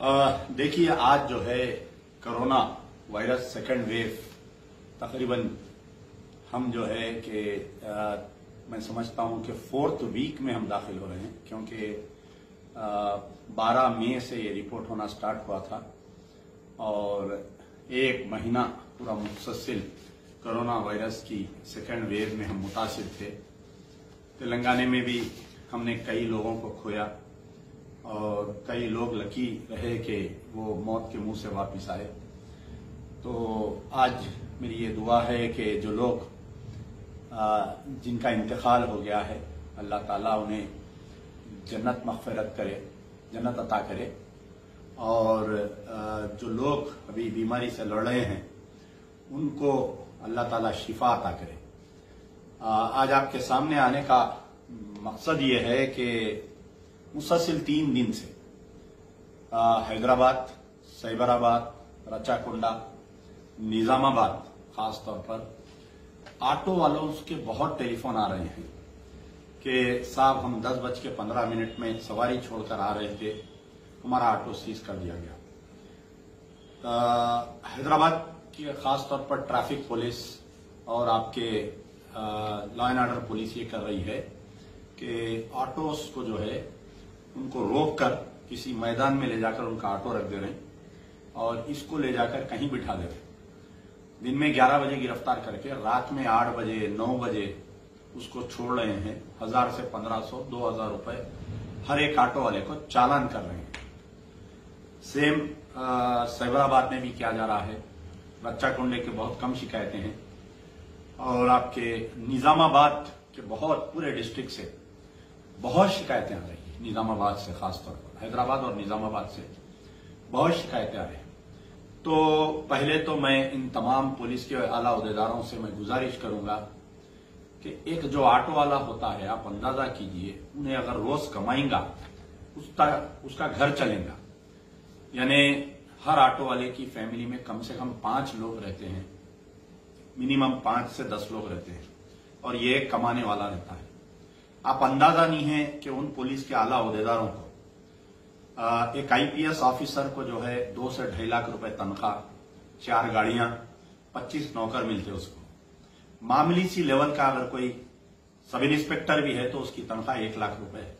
देखिए, आज जो है कोरोना वायरस सेकेंड वेव तकरीबन हम जो है कि मैं समझता हूँ कि फोर्थ वीक में हम दाखिल हो रहे हैं, क्योंकि बारह मई से ये रिपोर्ट होना स्टार्ट हुआ था और एक महीना पूरा मुतसिल कोरोना वायरस की सेकेंड वेव में हम मुतासर थे। तेलंगाना में भी हमने कई लोगों को खोया। और कई लोग लकी रहे कि वो मौत के मुँह से वापस आए। तो आज मेरी ये दुआ है कि जो लोग जिनका इंतकाल हो गया है, अल्लाह ताला उन्हें जन्नत मगफरत करे, जन्नत अता करे। और जो लोग अभी बीमारी से लड़ रहे हैं, उनको अल्लाह ताला शिफा अता करे। आज आपके सामने आने का मकसद ये है कि मुसलसिल तीन दिन से। हैदराबाद, सैबराबाद, रचाकुंडा, निजामाबाद खास तौर पर। ऑटो वालों के बहुत टेलीफोन आ रहे हैं कि साहब, हम दस बज के पंद्रह मिनट में सवारी छोड़कर आ रहे थे। हमारा ऑटो सीज कर दिया गया। हैदराबाद की खास तौर पर ट्रैफ़िक पुलिस और आपके लॉ एंड ऑर्डर पुलिस ये कर रही है कि ऑटोस को जो है उनको रोक कर किसी मैदान में ले जाकर उनका ऑटो रख दे रहे हैं और इसको ले जाकर कहीं बिठा दे रहे दिन में 11 बजे गिरफ़्तार करके, रात में 8 बजे 9 बजे उसको छोड़ रहे हैं। हज़ार से पंद्रह सौ, दो हज़ार रुपए हर एक ऑटो वाले को चालान कर रहे हैं। सेम सैबराबाद में भी किया जा रहा है। बच्चा कुंडे के बहुत कम शिकायतें हैं। और आपके निजामाबाद के बहुत पूरे डिस्ट्रिक्ट से बहुत शिकायतें आ रही निजामाबाद से, खासतौर पर। हैदराबाद और निजामाबाद से। बहुत शिकायतें आ रही तो पहले तो मैं इन तमाम पुलिस के आला अहदेदारों से मैं गुजारिश करूँगा कि एक जो ऑटो वाला होता है, आप अंदाज़ा कीजिए, उन्हें अगर रोज कमाएँगा, उसका उसका घर चलेगा। यानी हर ऑटो वाले की फैमिली में कम से कम पाँच लोग रहते हैं। मिनिमम पाँच से दस लोग रहते हैं। और ये कमाने वाला रहता है। आप अंदाज़ा नहीं है कि उन पुलिस के आला अहदेदारों को। एक आईपीएस ऑफिसर को जो है दो से ढाई लाख रुपए तनख्वाह, चार गाड़ियाँ, पच्चीस नौकर मिलते उसको। मामूली सी लेवल का अगर कोई सब इंस्पेक्टर भी है तो उसकी तनख्वाह एक लाख रुपए है।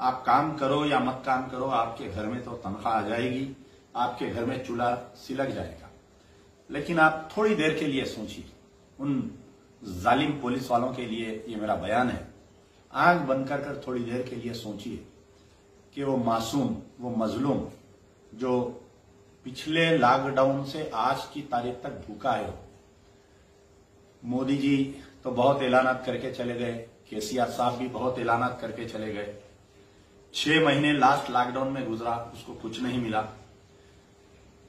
आप काम करो या मत काम करो, आपके घर में तो तनख्वाह आ जाएगी, आपके घर में चूल्हा सिलक जाएगा। लेकिन आप थोड़ी देर के लिए सोचिए, उन जालिम पुलिस वालों के लिए ये मेरा बयान है। आँख बंद कर कर थोड़ी देर के लिए सोचिए कि वो मासूम, वो मजलूम, जो पिछले लॉकडाउन से आज की तारीख तक भूखा है। मोदी जी तो बहुत ऐलानात करके चले गए, केसीआर साहब भी बहुत ऐलानात करके चले गए। छह महीने लास्ट लॉकडाउन में गुजरा, उसको कुछ नहीं मिला।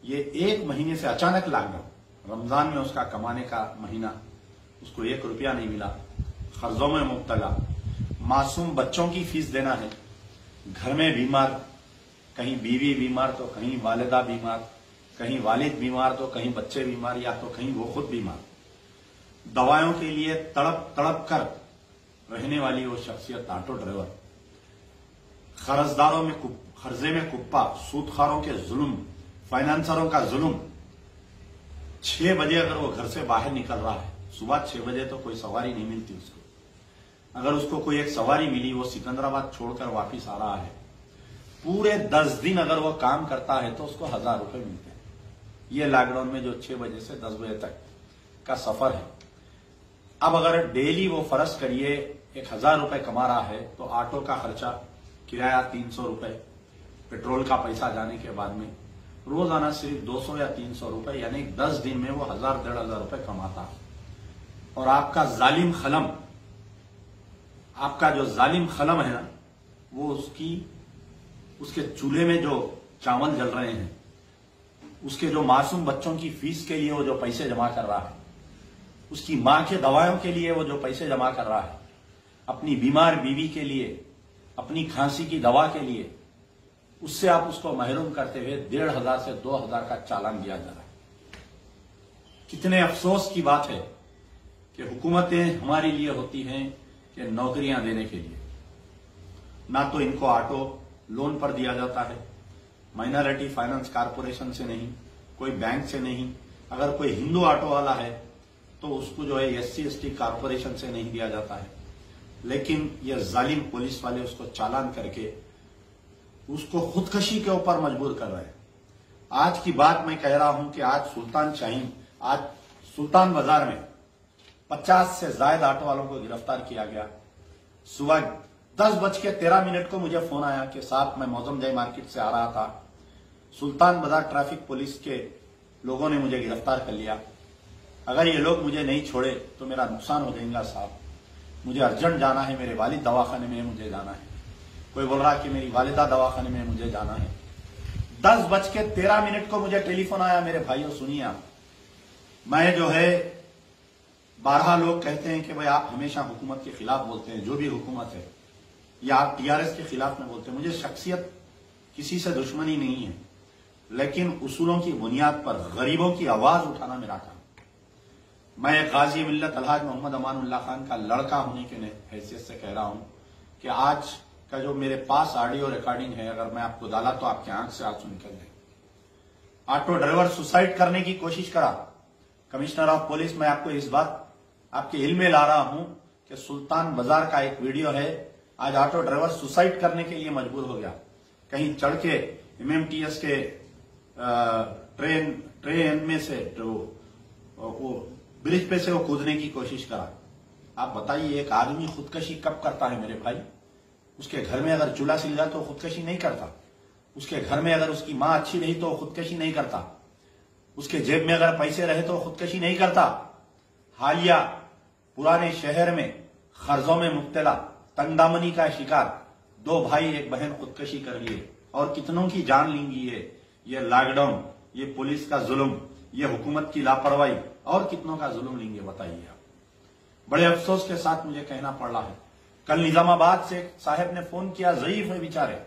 ये एक महीने से अचानक लॉकडाउन रमज़ान में उसका कमाने का महीना, उसको एक रुपया नहीं मिला। कर्जों में मुबतला। मासूम बच्चों की फ़ीस देना है। घर में बीमार, कहीं बीवी बीमार तो कहीं वालिदा बीमार, कहीं वालिद बीमार तो कहीं बच्चे बीमार, या तो कहीं वो खुद बीमार। दवाओं के लिए तड़प तड़प कर रहने वाली वो शख्सियत ऑटो ड्राइवर। कर्जदारों में कर्जे में कुप्पा, सूदखारों के जुल्म, फाइनेंसरों का जुल्म। छह बजे अगर वो घर से बाहर निकल रहा है, सुबह छह बजे तो कोई सवारी नहीं मिलती उसको। अगर उसको कोई एक सवारी मिली, वो सिकंदराबाद छोड़कर वापिस आ रहा है, पूरे दस दिन अगर वो काम करता है तो उसको हज़ार रुपए मिलते हैं। ये लॉकडाउन में जो छह बजे से दस बजे तक का सफ़र है। अब अगर डेली वो फ़र्ज़ करिए एक हज़ार रुपए कमा रहा है तो ऑटो का खर्चा किराया तीन सौ रुपए, पेट्रोल का पैसा जाने के बाद में रोज़ाना सिर्फ़ दो सौ या तीन सौ रुपए, यानी दस दिन में वो हज़ार, डेढ़ हज़ार रुपए कमाता और आपका जालिम खलम आपका जो जालिम खलम है ना, वो उसकी, उसके चूल्हे में जो चावल जल रहे हैं, उसके जो मासूम बच्चों की फ़ीस के लिए वो जो पैसे जमा कर रहा है, उसकी माँ के दवाओं के लिए वो जो पैसे जमा कर रहा है, अपनी बीमार बीवी के लिए, अपनी खांसी की दवा के लिए, उससे आप उसको महरूम करते हुए डेढ़ हज़ार से दो हज़ार का चालान दिया जा रहा है। कितने अफसोस की बात है कि हुकूमतें हमारे लिए होती हैं कि नौकरियाँ देने के लिए। ना तो इनको ऑटो लोन पर दिया जाता है। माइनॉरिटी फाइनेंस कारपोरेशन से नहीं, कोई बैंक से नहीं। अगर कोई हिंदू ऑटो वाला है तो उसको जो है S C S T corporation से नहीं दिया जाता है। लेकिन ये जालिम पुलिस वाले उसको चालान करके उसको खुदकशी के ऊपर मजबूर कर रहे हैं। आज की बात मैं कह रहा हूँ कि आज सुल्तान शाहीन, आज सुल्तान बाज़ार में 50 से जायद ऑटो वालों को गिरफ़्तार किया गया। सुबह दस बज के तेरह मिनट को मुझे फ़ोन आया कि साहब, मैं मौजम जय मार्केट से आ रहा था। सुल्तान बाज़ार ट्रैफ़िक पुलिस के लोगों ने मुझे गिरफ़्तार कर लिया। अगर ये लोग मुझे नहीं छोड़े तो मेरा नुकसान हो जाएगा साहब। मुझे अर्जेंट जाना है, मेरे वालिद दवाखाने में मुझे जाना है। कोई बोल रहा कि मेरी वालिदा दवाखाने में मुझे जाना है। दस बज के तेरह मिनट को मुझे टेलीफोन आया मेरे भाइयों, सुनिए आप। मैं जो है बारह लोग कहते हैं कि भाई आप हमेशा हुकूमत के खिलाफ बोलते हैं, जो भी हुकूमत है, या आप टीआरएस के खिलाफ में बोलते हैं। मुझे शख्सियत किसी से दुश्मनी नहीं है, लेकिन उसूलों की बुनियाद पर, गरीबों की आवाज़ उठाना मेरा काम मैं गाजी मिल्लत अलहाज मोहम्मद अमानुल्लाह खान का लड़का होने के हैसियत से कह रहा हूँ कि आज का जो मेरे पास ऑडियो रिकॉर्डिंग है, अगर मैं आपको डाला तो आपके आँख से आँसू निकल जाए ऑटो ड्राइवर सुसाइड करने की कोशिश करा। कमिश्नर ऑफ़ पुलिस, मैं आपको इस बात आपके इल में ला रहा हूँ कि सुल्तान बाज़ार का एक वीडियो है। आज ऑटो ड्राइवर सुसाइड करने के लिए मजबूर हो गया। कहीं चढ़ के एमएमटीएस के ट्रेन ट्रेन में से जो वो ब्रिज पे से वो कूदने की कोशिश करा। आप बताइए, एक आदमी खुदकशी कब करता है मेरे भाई? उसके घर में अगर चूल्हा सिल जाए तो खुदकशी नहीं करता। उसके घर में अगर उसकी माँ अच्छी रही तो खुदकशी नहीं करता। उसके जेब में अगर पैसे रहे तो खुदकशी नहीं करता। हालिया, पुराने शहर में खर्जों में मुब्तला, तंगदामनी का शिकार। दो भाई, एक बहन खुदकशी कर लिए। और कितनों की जान लेंगी ये ये लॉकडाउन, ये पुलिस का जुल्म, ये हुकूमत की लापरवाही, और कितनों का जुल्म लेंगे, बताइए आप। बड़े अफसोस के साथ मुझे कहना पड़ रहा है। कल निजामाबाद से साहब ने फ़ोन किया, जयीफ है बेचारे।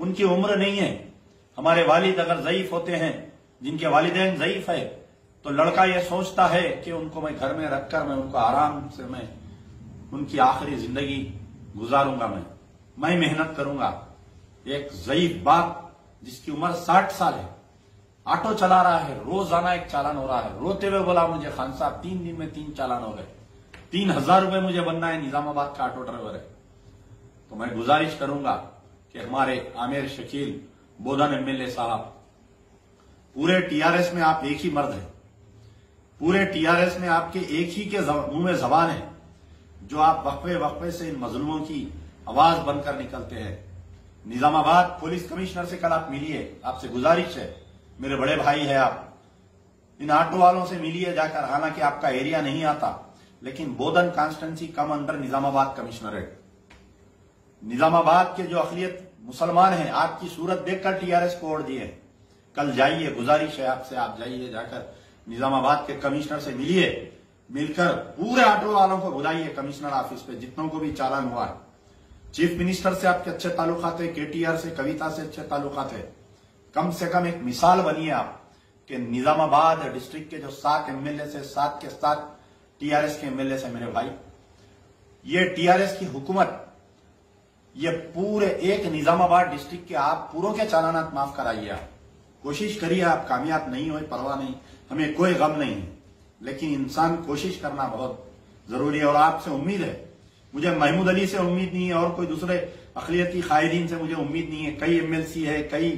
उनकी उम्र नहीं है। हमारे वालिद अगर जयीफ होते हैं, जिनके वालिदेन जयीफ है तो लड़का यह सोचता है कि उनको मैं घर में रखकर मैं उनको आराम से मैं उनकी आखिरी ज़िंदगी गुजारूँगा मैं। मैं मेहनत करूँगा। एक जयीफ बाप जिसकी उम्र साठ साल है, ऑटो चला रहा है, रोज़ाना एक चालान हो रहा है। रोते हुए बोला मुझे, खान साहब, तीन दिन में तीन चालान हो गए। तीन हज़ार रुपए मुझे बनना है, निजामाबाद का ऑटो ड्राइवर है। तो मैं गुजारिश करूँगा कि हमारे आमिर शकील, बोधन एमएलए साहब, पूरे टीआरएस में आप एक ही मर्द हैं। पूरे टीआरएस में आपके एक ही के मुँह में जबान है, जो आप वक्फे वक्फे से इन मजलूमों की आवाज़ बनकर निकलते हैं। निजामाबाद पुलिस कमिश्नर से कल आप मिलिए, आपसे गुजारिश है। मेरे बड़े भाई है आप। इन ऑटो वालों से मिलिए जाकर, हालाँकि आपका एरिया नहीं आता, लेकिन Bodhan constituency cum under Nizamabad commissionerate Nizamabad के जो अखिलियत मुसलमान हैं, आपकी सूरत देखकर टीआरएस को ओढ़ दिए कल जाइए, गुजारिश है आपसे, आप जाइए जाकर निजामाबाद के कमिश्नर से मिलिए, मिलकर पूरे ऑटो वालों को बुलाइए कमिश्नर ऑफ़िस पे, जितनों को भी चालान हुआ है। चीफ मिनिस्टर से आपके अच्छे ताल्लुकात है, केटीआर से, कविता से अच्छे ताल्लुकात है। कम से कम एक मिसाल बनिए आप कि निजामाबाद डिस्ट्रिक्ट के जो सात एमएलए से, सात के सात टीआरएस के एमएलए से मेरे भाई, ये टीआरएस की हुकूमत, ये पूरे एक निजामाबाद डिस्ट्रिक्ट के आप पूरों के चालानात माफ़ कराइए आप। कोशिश करिए आप, कामयाब नहीं हो परवाह नहीं। हमें कोई गम नहीं है। लेकिन इंसान कोशिश करना बहुत ज़रूरी है और आपसे उम्मीद है। मुझे महमूद अली से उम्मीद नहीं है और कोई दूसरे अखिलियती कायदीन से मुझे उम्मीद नहीं है। कई एमएलसी है, कई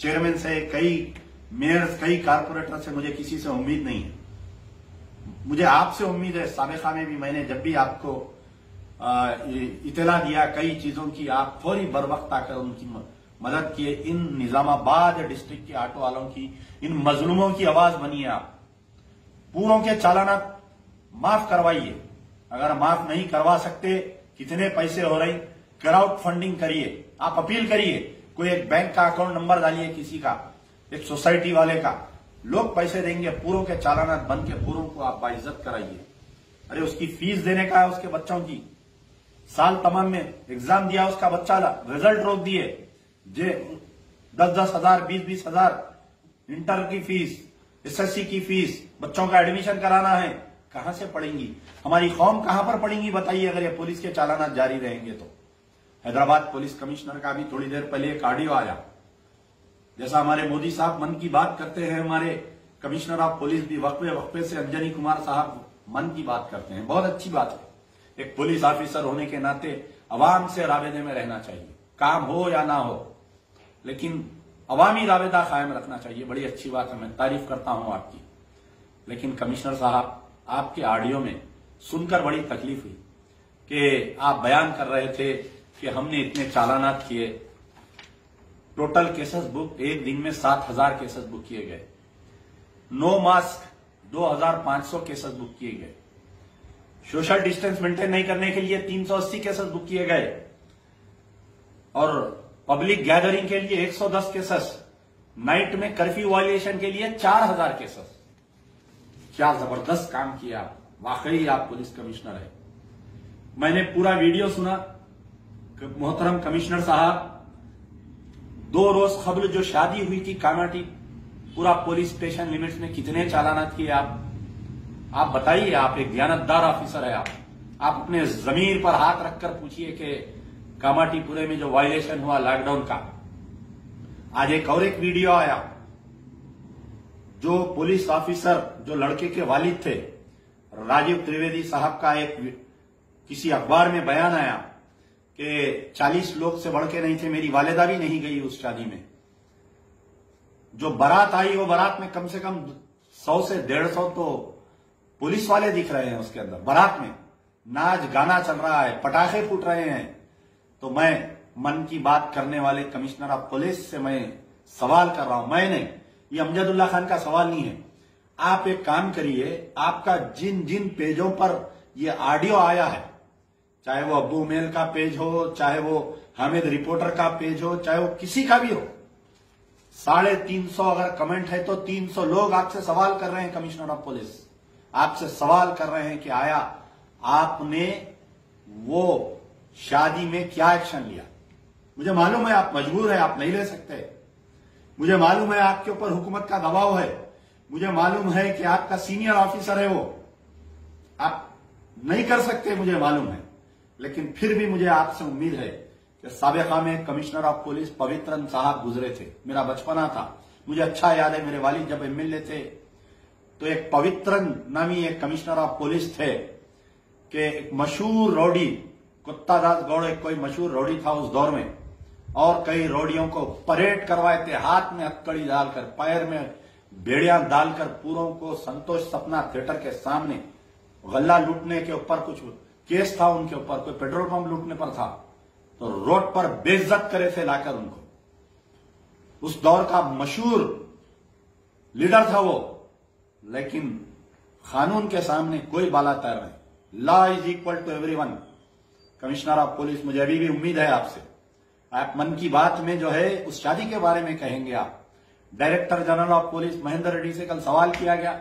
चेयरमैन से, कई मेयर कई कारपोरेटर से मुझे किसी से उम्मीद नहीं है। मुझे आपसे उम्मीद है, सबका में भी मैंने जब भी आपको इतला दिया कई चीज़ों की, आप थोड़ी बर वक्त आकर उनकी मदद किए। इन निजामाबाद डिस्ट्रिक्ट के ऑटो वालों की, इन मजलूमों की आवाज़ बनिए आप। पूरों के चालाना माफ़ करवाइए। अगर माफ़ नहीं करवा सकते, कितने पैसे हो रहे क्राउड फंडिंग करिए। आप अपील करिए, कोई एक बैंक का अकाउंट नंबर डालिए किसी का, एक सोसाइटी वाले का। लोग पैसे देंगे, पूरों के चालाना बन के पूरों को आप बाइज्जत कराइए। अरे उसकी फ़ीस देने का है उसके बच्चों की। साल तमाम में एग्ज़ाम दिया उसका बच्चा रिज़ल्ट रोक दिए। जे दस दस हज़ार बीस बीस हज़ार, इंटर की फ़ीस एसएससी की फ़ीस, बच्चों का एडमिशन कराना है, कहाँ से पढ़ेंगी? हमारी कौम कहाँ पर पढ़ेंगी, बताइए, अगर ये पुलिस के चालाना जारी रहेंगे तो। हैदराबाद पुलिस कमिश्नर का भी थोड़ी देर पहले एक ऑडियो आया। जैसा हमारे मोदी साहब मन की बात करते हैं, हमारे कमिश्नर ऑफ़ पुलिस भी वक्फे वक्फे से अंजनी कुमार साहब मन की बात करते हैं। बहुत अच्छी बात है। एक पुलिस ऑफिसर होने के नाते अवाम से राबेदे में रहना चाहिए। काम हो या ना हो लेकिन अवामी राबेदा कायम रखना चाहिए। बड़ी अच्छी बात है, मैं तारीफ़ करता हूँ आपकी। लेकिन कमिश्नर साहब, आपके ऑडियो में सुनकर बड़ी तकलीफ़ हुई कि आप बयान कर रहे थे कि हमने इतने चालानात किए। टोटल केसेस बुक, एक दिन में सात हज़ार केसेस बुक किए गए। नो मास्क 2500 केसेस बुक किए गए। सोशल डिस्टेंस मेंटेन नहीं करने के लिए 380 केसेस बुक किए गए। और पब्लिक गैदरिंग के लिए 110 केसेस, नाइट में कर्फ्यू वायलेशन के लिए 4000 केसेस। क्या ज़बरदस्त काम किया। वाकई आप पुलिस कमिश्नर है। मैंने पूरा वीडियो सुना मोहतरम कमिश्नर साहब। दो रोज खबल जो शादी हुई थी कामाटी पूरा पुलिस स्टेशन लिमिट्स में कितने चालानात किए आप? आप बताइए, आप एक ज्ञानतदार ऑफिसर है आप। आप अपने ज़मीन पर हाथ रखकर पूछिए कि कामाटीपुरे में जो वायलेशन हुआ लॉकडाउन का। आज एक और एक वीडियो आया, जो पुलिस ऑफिसर जो लड़के के वालिद थे, राजीव त्रिवेदी साहब का एक किसी अखबार में बयान आया कि 40 लोग से बढ़ नहीं थे, मेरी वालिदा भी नहीं गई उस शादी में। जो बारात आई, वो बारात में कम से कम 100 से 150 तो पुलिस वाले दिख रहे हैं उसके अंदर, बारात में। नाच गाना चल रहा है, पटाखे फूट रहे हैं। तो मैं मन की बात करने वाले कमिश्नर ऑफ़ पुलिस से मैं सवाल कर रहा हूँ। मैं नहीं, ये अमजदुल्ला खान का सवाल नहीं है। आप एक काम करिए, आपका जिन जिन पेजों पर ये ऑडियो आया है, चाहे वो अब्बू मेल का पेज हो, चाहे वो हामिद रिपोर्टर का पेज हो, चाहे वो किसी का भी हो, साढ़े तीन सौ अगर कमेंट है तो तीन सौ लोग आपसे सवाल कर रहे हैं कमिश्नर ऑफ़ पुलिस। आपसे सवाल कर रहे हैं कि आया, आपने वो शादी में क्या एक्शन लिया? मुझे मालूम है आप मजबूर है, आप नहीं ले सकते। मुझे मालूम है आपके ऊपर हुकूमत का दबाव है। मुझे मालूम है कि आपका सीनियर ऑफिसर है वो। आप नहीं कर सकते, मुझे मालूम है। लेकिन फिर भी मुझे आपसे उम्मीद है कि सबका में कमिश्नर ऑफ़ पुलिस पवित्रन साहब गुजरे थे। मेरा बचपना था। मुझे अच्छा याद है, मेरे वालिद जब एमएलए थे तो एक पवित्रन नामी एक कमिश्नर ऑफ़ पुलिस थे कि एक मशहूर रौडी कुत्ता दास गौड़ एक कोई मशहूर रोड़ी था उस दौर में। और कई रोड़ियों को परेड करवाए थे, हाथ में हथकड़ी डालकर, पैर में बेड़िया डालकर पूरों को संतोष सपना थिएटर के सामने। गल्ला लूटने के ऊपर कुछ केस था उनके ऊपर, कोई पेट्रोल पंप लूटने पर था। तो रोड पर बेइज्जत करे थे लाकर उनको। उस दौर का मशहूर लीडर था वो। लेकिन कानून के सामने कोई बाला तैर नहीं। Law is equal to every one commissioner of police, मुझे अभी भी उम्मीद है आपसे। आप मन की बात में जो है, उस शादी के बारे में कहेंगे आप। Director general of police Mahendra Reddy से कल सवाल किया गया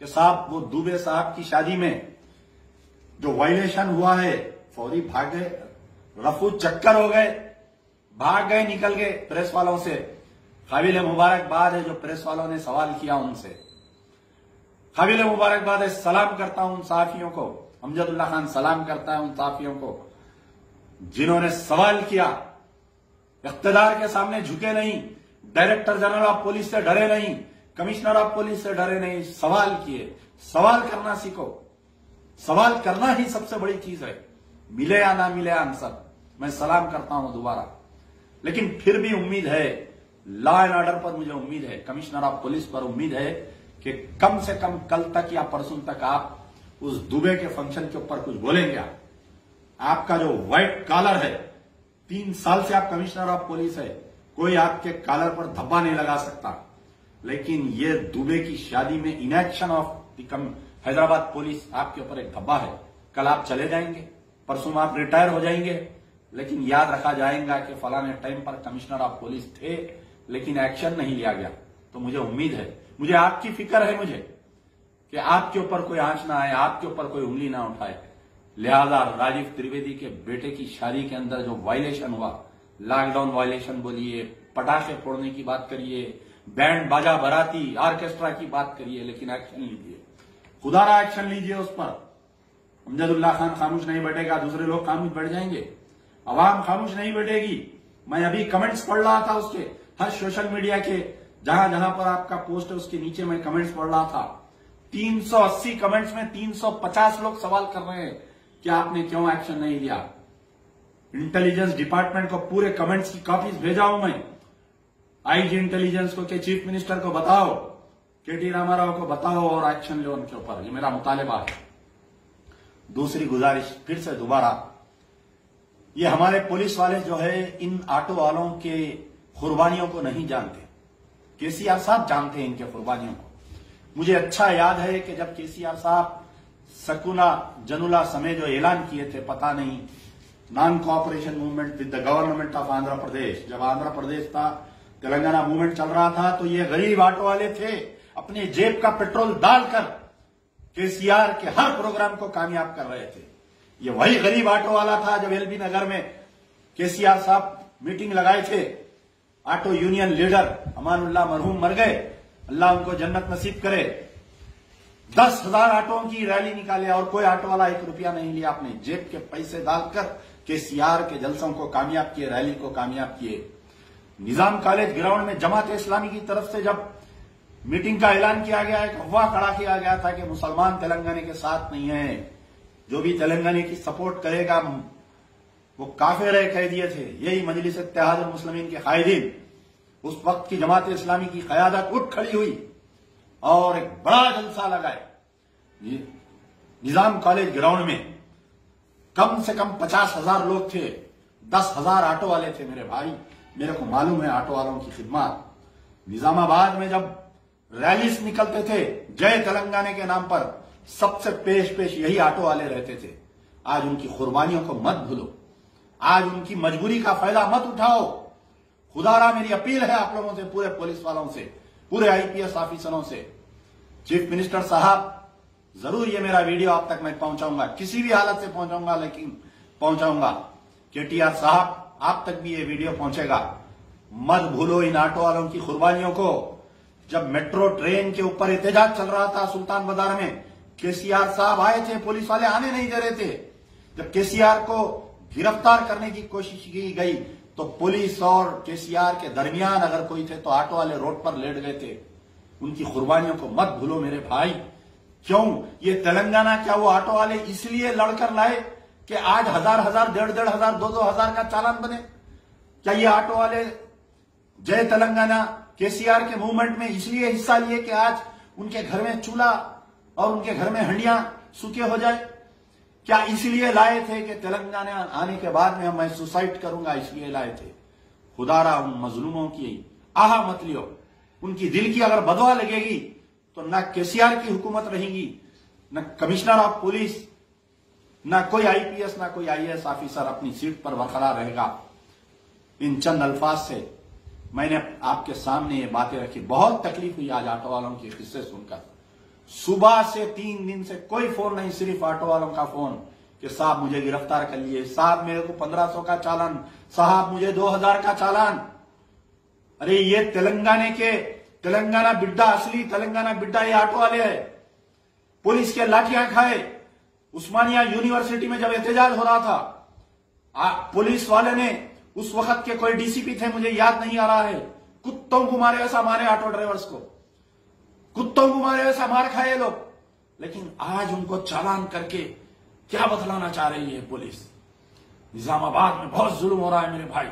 कि साहब, वो दुबे साहब की शादी में जो वायलेशन हुआ है, फौरी भाग गए, रफू चक्कर हो गए, भाग गए, निकल गए प्रेस वालों से। काबिल मुबारकबाद है जो प्रेस वालों ने सवाल किया उनसे। काबिल मुबारकबाद है, सलाम करता हूँ उन साफियों को। अमजदुल्ला खान सलाम करता है उन साफियों को। जिन्होंने सवाल किया, इकतदार के सामने झुके नहीं, डायरेक्टर जनरल ऑफ़ पुलिस से डरे नहीं, कमिश्नर ऑफ़ पुलिस से डरे नहीं, सवाल किए। सवाल करना सीखो। सवाल करना ही सबसे बड़ी चीज़ है। मिले या ना मिले आंसर। मैं सलाम करता हूँ दोबारा। लेकिन फिर भी उम्मीद है लॉ एंड ऑर्डर पर मुझे उम्मीद है, कमिश्नर ऑफ़ पुलिस पर उम्मीद है कि कम से कम कल तक या परसों तक आप उस दुबे के फ़ंक्शन के ऊपर कुछ बोलेंगे आप। आपका जो व्हाइट कॉलर है, तीन साल से आप कमिश्नर ऑफ़ पुलिस है, कोई आपके कॉलर पर धब्बा नहीं लगा सकता। लेकिन ये दुबे की शादी में इनएक्शन ऑफ़ दम हैदराबाद पुलिस आपके ऊपर एक धब्बा है। कल आप चले जाएँगे, परसों आप रिटायर हो जाएँगे। लेकिन याद रखा जाएगा कि फलाने टाइम पर कमिश्नर ऑफ़ पुलिस थे, लेकिन एक्शन नहीं लिया गया। तो मुझे उम्मीद है, मुझे आपकी फ़िक्र है मुझे, कि आपके ऊपर कोई आँच ना आए, आपके ऊपर कोई उंगली ना उठाए। लिहाजा राजीव त्रिवेदी के बेटे की शादी के अंदर जो वायलेशन हुआ लॉकडाउन वायलेशन बोलिए, पटाखे फोड़ने की बात करिए बैंड बाजा बराती ऑर्केस्ट्रा की बात करिए, लेकिन एक्शन लीजिए। खुदारा एक्शन लीजिए उस पर। अमजदुल्ला खान खामोश नहीं बैठेगा, दूसरे लोग खामोश बैठ जाएँगे। अवाम खामोश नहीं बैठेगी। मैं अभी कमेंट्स पढ़ रहा था उसके, हर सोशल मीडिया के, जहाँ जहाँ पर आपका पोस्ट है उसके नीचे मैं कमेंट्स पढ़ रहा था। 380 कमेंट्स में 350 लोग सवाल कर रहे हैं। कि आपने क्यों एक्शन नहीं लिया इंटेलिजेंस डिपार्टमेंट को पूरे कमेंट्स की कॉपीज भेजा हूँ मैं। आईजी इंटेलिजेंस को, के चीफ मिनिस्टर को बताओ। के टी रामाराव को बताओ और एक्शन लो उनके ऊपर। ये मेरा मुतालबा है। दूसरी गुजारिश फिर से दोबारा। ये हमारे पुलिस वाले जो है, इन ऑटो वालों के कुर्बानियों को नहीं जानते। केसीआर साहब जानते हैं इनके कुर्बानियों को। मुझे अच्छा याद है कि जब केसीआर साहब सकुना जनुला समय जो ऐलान किए थे, पता नहीं। Non cooperation movement with the government of Andhra Pradesh जब आंध्र प्रदेश था, तेलंगाना मूवमेंट चल रहा था तो ये गरीब ऑटो वाले थे, अपने जेब का पेट्रोल डालकर केसीआर के हर प्रोग्राम को कामयाब कर रहे थे। ये वही गरीब ऑटो वाला था, जब एलबी नगर में केसीआर साहब मीटिंग लगाए थे। ऑटो यूनियन लीडर अमानुल्लाह मरहूम मर गए। अल्लाह उनको जन्नत नसीब करे। दस हज़ार ऑटो की रैली निकाले और कोई ऑटो वाला एक रुपया नहीं लिया। अपने जेब के पैसे डालकर केसीआर के जलसों को कामयाब किए, रैली को कामयाब किए। निज़ाम कॉलेज ग्राउंड में जमात इस्लामी की तरफ़ से जब मीटिंग का ऐलान किया गया, एक अफवाह खड़ा किया गया था कि मुसलमान तेलंगाना के साथ नहीं है। जो भी तेलंगाना की सपोर्ट करेगा, वो काफिर कह दिए थे। यही मजलिस इत्तेहाद मुस्लिमीन के कायदीन उस वक्त की जमात इस्लामी की क्यादत उठ खड़ी हुई। और एक बड़ा जलसा लगाए। निज़ाम कॉलेज ग्राउंड में कम से कम पचास हज़ार लोग थे, दस हज़ार ऑटो वाले थे मेरे भाई। मेरे को मालूम है ऑटो वालों की खिदमत। निजामाबाद में जब रैलीस निकलते थे, जय तेलंगाना के नाम पर सबसे पेश पेश यही ऑटो वाले रहते थे। आज उनकी कुर्बानियों को मत भूलो। आज उनकी मजबूरी का फ़ायदा मत उठाओ। खुदारा मेरी अपील है आप लोगों से, पूरे पुलिस वालों से। पूरे आईपीएस ऑफिसरों से। चीफ मिनिस्टर साहब, ज़रूर ये मेरा वीडियो आप तक मैं पहुंचाऊँगा। किसी भी हालत से पहुंचाऊँगा, लेकिन पहुंचाऊँगा। केटीआर साहब, आप तक भी ये वीडियो पहुंचेगा। मत भूलो इन ऑटो वालों की कुर्बानियों को। जब मेट्रो ट्रेन के ऊपर एहतजाज चल रहा था सुल्तान बाज़ार में, केसीआर साहब आए थे, पुलिस वाले आने नहीं दे रहे थे। जब केसीआर को गिरफ़्तार करने की कोशिश की गई तो पुलिस और केसीआर के दरमियान अगर कोई थे तो ऑटो वाले रोड पर लेट गए थे। उनकी कुर्बानियों को मत भूलो मेरे भाई। क्यों? ये तेलंगाना क्या वो ऑटो वाले इसलिए लड़कर लाए कि आज हज़ार हज़ार, डेढ़ डेढ़ हज़ार, दो दो हज़ार का चालान बने? क्या ये ऑटो वाले जय तेलंगाना, केसीआर के मूवमेंट में इसलिए हिस्सा लिए कि आज उनके घर में चूल्हा और उनके घर में हंडिया सूखे हो जाए? क्या इसलिए लाए थे कि तेलंगाना आने के बाद में मैं सुसाइड करूँगा, इसलिए लाए थे? खुदारा उन मजलूमों की आह मत लियो उनकी दिल की अगर बदवा लगेगी तो न केसीआर की हुकूमत रहेगी, न कमिश्नर ऑफ़ पुलिस, न कोई आईपीएस, ना कोई आईएएस ऑफिसर अपनी सीट पर बरकरार रहेगा। इन चंद अल्फाज से मैंने आपके सामने ये बातें रखी। बहुत तकलीफ़ हुई आज ऑटो वालों के किस्से सुनकर। सुबह से तीन दिन से कोई फ़ोन नहीं सिर्फ़ ऑटो वालों का फ़ोन कि साहब मुझे गिरफ़्तार कर लिए। साहब मेरे को पंद्रह सौ का चालान साहब मुझे दो हज़ार का चालान। अरे ये तेलंगाना के तेलंगाना बिड्डा असली तेलंगाना बिड्डा ये ऑटो वाले है। पुलिस के लाठियाँ खाए। उस्मानिया यूनिवर्सिटी में जब एहतजाज हो रहा था आ, पुलिस वाले ने उस वक्त के कोई डीसीपी थे मुझे याद नहीं आ रहा है। कुत्तों को मारे ऐसा मारे ऑटो ड्राइवर्स को। कुत्तों को मारे ऐसा मार खाए लोग। लेकिन आज उनको चालान करके क्या बतलाना चाह रही है पुलिस? निजामाबाद में बहुत जुल्म हो रहा है मेरे भाई।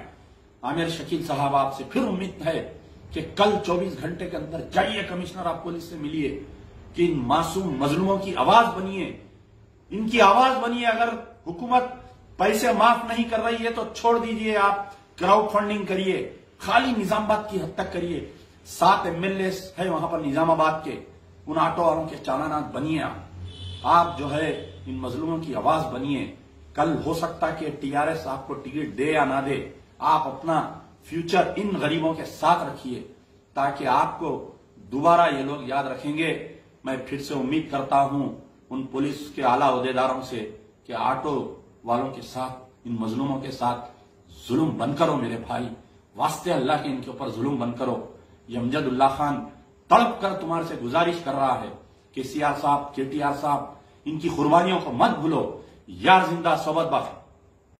आमिर शकील साहब आपसे फिर उम्मीद है कि कल 24 घंटे के अंदर जाइए कमिश्नर, आप पुलिस से मिलिए, कि इन मासूम मजलूमों की आवाज़ बनिए। इनकी आवाज़ बनिए, अगर हुकूमत पैसे माफ़ नहीं कर रही है तो छोड़ दीजिए आप। क्राउड फंडिंग करिए, खाली निजामबाद की हद तक करिए। सात एम एमएलए है वहाँ पर निजामाबाद के। उन ऑटो वालों के चालानात बनिए आप। आप जो है, इन मजलूमों की आवाज़ बनिए। कल हो सकता है कि टीआरएस आपको टिकट दे या ना दे। आप अपना फ्यूचर इन गरीबों के साथ रखिए, ताकि आपको दोबारा ये लोग याद रखेंगे। मैं फिर से उम्मीद करता हूँ उन पुलिस के आला अहदेदारों से कि ऑटो वालों के साथ, इन मजलूमों के साथ जुल्म बंद करो मेरे भाई। वास्ते अल्लाह के इनके ऊपर जुल्म बंद करो यमजदुल्ला खान तड़प कर तुम्हारे से गुजारिश कर रहा है कि सिया साहब, केटीआर साहब, इनकी कुर्बानियों को मत भूलो। यार ज़िंदा, सोबत बख्त